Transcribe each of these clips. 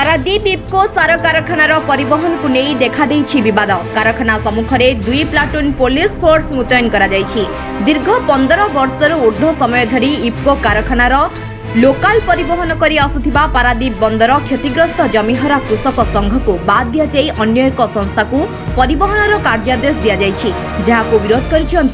ପାରାଦୀପ ଇଫ୍କୋ ସାର କାରଖାନାର ପରିବହନକୁ ନେଇ ଦେଖାଦେଇଛି ବିବାଦ କାରଖାନା ସମ୍ମୁଖରେ ଦୁଇ ପ୍ଲାଟୁନ୍ ପୋଲିସ ଫୋର୍ସ ମୁତୟନ କରାଯାଇଛି ଦୀର୍ଘ ପନ୍ଦର ବର୍ଷରୁ ଉର୍ଦ୍ଧ୍ୱ ସମୟ ଧରି ଇଫ୍କୋ କାରଖାନାର লোকাল পরিবহন করে আসুথিবা পারাদ্বীপ বন্দর ক্ষতিগ্রস্ত জমিহরা কৃষক সংঘকু বাদ দিয়াযাই অন্য এক সংস্থাকু পরিবহনর কার্যাদেশ দিয়াযাইছি যাহাকু বিরোধ করেছেন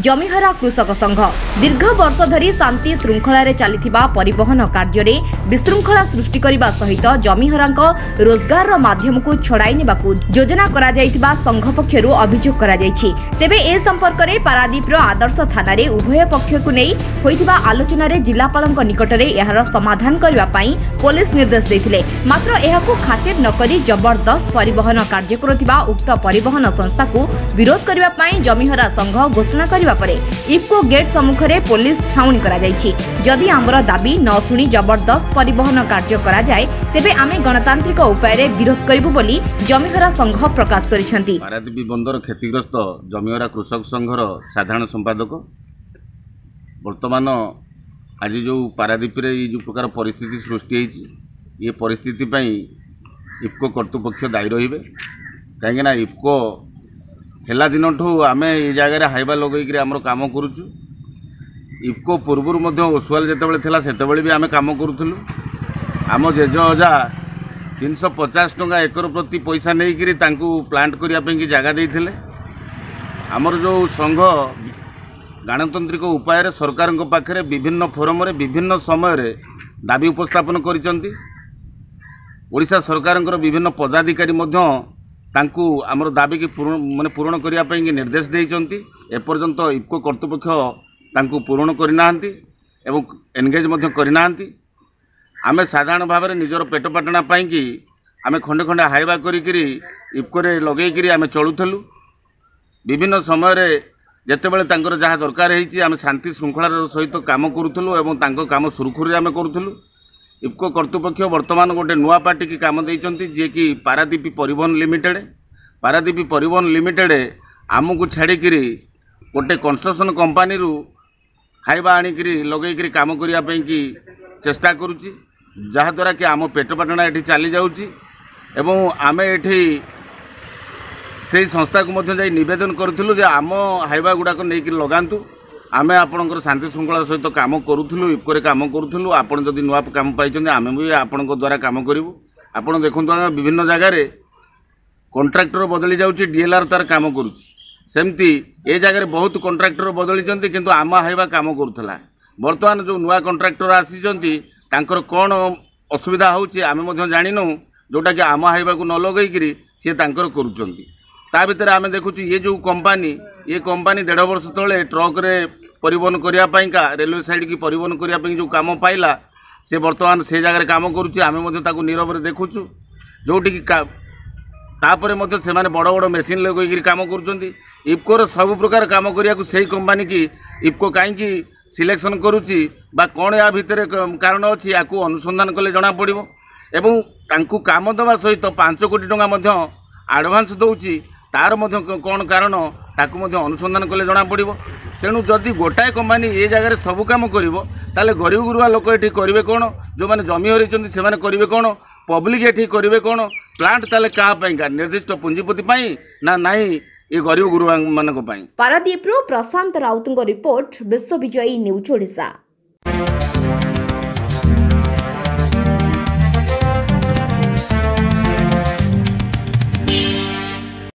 জমিহরা কৃষক সংঘ। দীর্ঘ বর্ষ ধরি শান্তি শৃঙ্খলার চালিথিবা পরিবহন কার্যরে বিশৃঙ্খলা সৃষ্টি করা সহিত জমিহরাঙ্ক রোজগার মাধ্যমকু ছড়াই নেওয়া যোজনা করা যাইতিবা সংঘ পক্ষরু অভিযোগ করা যাইছি তেবে এ সম্পর্কের পারাদ্বীপর আদর্শ থানার উভয় পক্ষকু নেই হইতিবা আলোচনার জেলাপালঙ্ক নিকটরে ନିକଟରେ ଏହାର ସମାଧାନ କରିବା ପାଇଁ ପୋଲିସ ନିର୍ଦ୍ଦେଶ ଦେଇଥିଲେ। ମାତ୍ର ଏହାକୁ ଖାତିର ନକରି ଜବରଦସ୍ତ ପରିବହନ କାର୍ଯ୍ୟ କରୁଥିବା ଉକ୍ତ ପରିବହନ ସଂସ୍ଥାକୁ ବିରୋଧ କରିବା ପାଇଁ ଜମିହରା ସଂଘ ଘୋଷଣା କରିବା ପରେ ଇଫ୍କୋ ଗେଟ୍ ସମ୍ମୁଖରେ ପୋଲିସ ଛାଉଣି କରାଯାଇଛି। ଯଦି ଆମର ଦାବି ନ ଶୁଣି ଜବରଦସ୍ତ ପରିବହନ କାର୍ଯ୍ୟ କରାଯାଏ ତେବେ ଆମେ ଗଣତାନ୍ତ୍ରିକ ଉପାୟରେ ବିରୋଧ କରିବୁ ବୋଲି ଜମିହରା ସଂଘ ପ୍ରକାଶ କରିଛନ୍ତି। ପାରାଦ୍ୱୀପ ବନ୍ଦର କ୍ଷତିଗ୍ରସ୍ତ ଜମିହରା କୃଷକ ସଂଘର ସାଧାରଣ ସମ୍ପାଦକ। ବର୍ତ୍ତମାନ ଆଜି ଯେଉଁ ପାରାଦ୍ୱୀପରେ ଏଇ ଯେଉଁ ପ୍ରକାର ପରିସ୍ଥିତି ସୃଷ୍ଟି ହେଇଛି ଏ ପରିସ୍ଥିତି ପାଇଁ ଇଫ୍କୋ କର୍ତ୍ତୃପକ୍ଷ ଦାୟୀ ରହିବେ। କାହିଁକିନା ଇଫ୍କୋ ହେଲା ଦିନଠୁ ଆମେ ଏ ଜାଗାରେ ହାଇବା ଲଗେଇକିରି ଆମର କାମ କରୁଛୁ। ଇଫ୍କୋ ପୂର୍ବରୁ ମଧ୍ୟ ଓସୁଆଲ ଯେତେବେଳେ ଥିଲା ସେତେବେଳେ ବି ଆମେ କାମ କରୁଥିଲୁ। ଆମ ଜେଜ ଅଜା ତିନିଶହ ପଚାଶ ଟଙ୍କା ଏକର ପ୍ରତି ପଇସା ନେଇକିରି ତାଙ୍କୁ ପ୍ଲାଣ୍ଟ କରିବା ପାଇଁକି ଜାଗା ଦେଇଥିଲେ। ଆମର ଯେଉଁ ସଂଘ ଗଣତାନ୍ତ୍ରିକ ଉପାୟରେ ସରକାରଙ୍କ ପାଖରେ ବିଭିନ୍ନ ଫୋରମରେ ବିଭିନ୍ନ ସମୟରେ ଦାବି ଉପସ୍ଥାପନ କରିଛନ୍ତି। ଓଡ଼ିଶା ସରକାରଙ୍କର ବିଭିନ୍ନ ପଦାଧିକାରୀ ମଧ୍ୟ ତାଙ୍କୁ ଆମର ଦାବିକି ମାନେ ପୂରଣ କରିବା ପାଇଁକି ନିର୍ଦ୍ଦେଶ ଦେଇଛନ୍ତି। ଏପର୍ଯ୍ୟନ୍ତ ଇଫ୍କୋ କର୍ତ୍ତୃପକ୍ଷ ତାଙ୍କୁ ପୂରଣ କରିନାହାନ୍ତି ଏବଂ ଏନଗେଜ୍ ମଧ୍ୟ କରିନାହାନ୍ତି। ଆମେ ସାଧାରଣ ଭାବରେ ନିଜର ପେଟ ପାଟଣା ପାଇଁକି ଆମେ ଖଣ୍ଡେ ଖଣ୍ଡେ ହାଇବା କରିକିରି ଇଫ୍କୋରେ ଲଗେଇକିରି ଆମେ ଚଳୁଥିଲୁ। ବିଭିନ୍ନ ସମୟରେ ଯେତେବେଳେ ତାଙ୍କର ଯାହା ଦରକାର ହେଇଛି ଆମେ ଶାନ୍ତି ଶୃଙ୍ଖଳାର ସହିତ କାମ କରୁଥିଲୁ ଏବଂ ତାଙ୍କ କାମ ସୁରୁଖୁରୁରେ ଆମେ କରୁଥିଲୁ। ଇଫ୍କୋ କର୍ତ୍ତୃପକ୍ଷ ବର୍ତ୍ତମାନ ଗୋଟେ ନୂଆ ପାର୍ଟିକି କାମ ଦେଇଛନ୍ତି ଯିଏକି ପାରାଦୀପ ପରିବହନ ଲିମିଟେଡ଼୍। ପାରାଦୀପ ପରିବହନ ଲିମିଟେଡ଼୍ ଆମକୁ ଛାଡ଼ିକିରି ଗୋଟେ କନଷ୍ଟ୍ରକ୍ସନ୍ କମ୍ପାନୀରୁ ଖାଇବା ଆଣିକିରି ଲଗେଇକିରି କାମ କରିବା ପାଇଁକି ଚେଷ୍ଟା କରୁଛି। ଯାହାଦ୍ୱାରା କି ଆମ ପେଟ ପାଟଣା ଏଠି ଚାଲିଯାଉଛି ଏବଂ ଆମେ ଏଠି ସେଇ ସଂସ୍ଥାକୁ ମଧ୍ୟ ଯାଇ ନିବେଦନ କରିଥିଲୁ ଯେ ଆମ ହାଇବା ଗୁଡ଼ାକ ନେଇକି ଲଗାନ୍ତୁ। ଆମେ ଆପଣଙ୍କର ଶାନ୍ତି ଶୃଙ୍ଖଳାର ସହିତ କାମ କରୁଥିଲୁ ଇଫ୍କୋରେ କାମ କରୁଥିଲୁ। ଆପଣ ଯଦି ନୂଆ କାମ ପାଇଛନ୍ତି ଆମେ ବି ଆପଣଙ୍କ ଦ୍ୱାରା କାମ କରିବୁ। ଆପଣ ଦେଖନ୍ତୁ ଆମେ ବିଭିନ୍ନ ଜାଗାରେ କଣ୍ଟ୍ରାକ୍ଟର ବଦଳି ଯାଉଛି ଡିଏଲ୍ଆର୍ ତାର କାମ କରୁଛି। ସେମିତି ଏ ଜାଗାରେ ବହୁତ କଣ୍ଟ୍ରାକ୍ଟର ବଦଳିଛନ୍ତି କିନ୍ତୁ ଆମ ହାଇବା କାମ କରୁଥିଲା। ବର୍ତ୍ତମାନ ଯେଉଁ ନୂଆ କଣ୍ଟ୍ରାକ୍ଟର ଆସିଛନ୍ତି ତାଙ୍କର କ'ଣ ଅସୁବିଧା ହେଉଛି ଆମେ ମଧ୍ୟ ଜାଣିନୁ ଯେଉଁଟାକି ଆମ ହାଇବାକୁ ନ ଲଗେଇକିରି ସିଏ ତାଙ୍କର କରୁଛନ୍ତି। ତା ଭିତରେ ଆମେ ଦେଖୁଛୁ ଇଏ ଯେଉଁ କମ୍ପାନୀ ଇଏ କମ୍ପାନୀ ଦେଢ଼ ବର୍ଷ ତଳେ ଟ୍ରକ୍ରେ ପରିବହନ କରିବା ପାଇଁକା ରେଲୱେ ସାଇଡ଼୍କି ପରିବହନ କରିବା ପାଇଁ ଯେଉଁ କାମ ପାଇଲା ସେ ବର୍ତ୍ତମାନ ସେ ଜାଗାରେ କାମ କରୁଛି ଆମେ ମଧ୍ୟ ତାକୁ ନିରବରେ ଦେଖୁଛୁ। ଯେଉଁଠିକି ତାପରେ ମଧ୍ୟ ସେମାନେ ବଡ଼ ବଡ଼ ମେସିନ୍ ଲଗେଇକିରି କାମ କରୁଛନ୍ତି। ଇଫ୍କୋର ସବୁ ପ୍ରକାର କାମ କରିବାକୁ ସେଇ କମ୍ପାନୀକି ଇଫ୍କୋ କାହିଁକି ସିଲେକ୍ସନ୍ କରୁଛି ବା କ'ଣ ୟା ଭିତରେ କାରଣ ଅଛି ୟାକୁ ଅନୁସନ୍ଧାନ କଲେ ଜଣାପଡ଼ିବ। ଏବଂ ତାଙ୍କୁ କାମ ଦେବା ସହିତ ପାଞ୍ଚ କୋଟି ଟଙ୍କା ମଧ୍ୟ ଆଡ଼ଭାନ୍ସ ଦେଉଛି। ତାର ମଧ୍ୟ କ'ଣ କାରଣ ତାକୁ ମଧ୍ୟ ଅନୁସନ୍ଧାନ କଲେ ଜଣାପଡ଼ିବ ତେଣୁ ଯଦି ଗୋଟାଏ କମ୍ପାନୀ ଏ ଜାଗାରେ ସବୁ କାମ କରିବ ତାହେଲେ ଗରିବ ଗୁରୁବା ଲୋକ ଏଠି କରିବେ କ'ଣ? ଯେଉଁମାନେ ଜମି ହରାଇଛନ୍ତି ସେମାନେ କରିବେ କ'ଣ? ପବ୍ଲିକ୍ ଏଠି କରିବେ କ'ଣ? ପ୍ଲାଣ୍ଟ ତାହେଲେ କାହା ପାଇଁକା ନିର୍ଦ୍ଦିଷ୍ଟ ପୁଞ୍ଜିପତି ପାଇଁ ନା ନାହିଁ ଏ ଗରିବ ଗୁରୁବାମାନଙ୍କ ପାଇଁ? ପାରାଦୀପରୁ ପ୍ରଶାନ୍ତ ରାଉତଙ୍କ ରିପୋର୍ଟ ବିଶ୍ୱବିଜୟୀ ନ୍ୟୁଜ୍ ଓଡ଼ିଶା।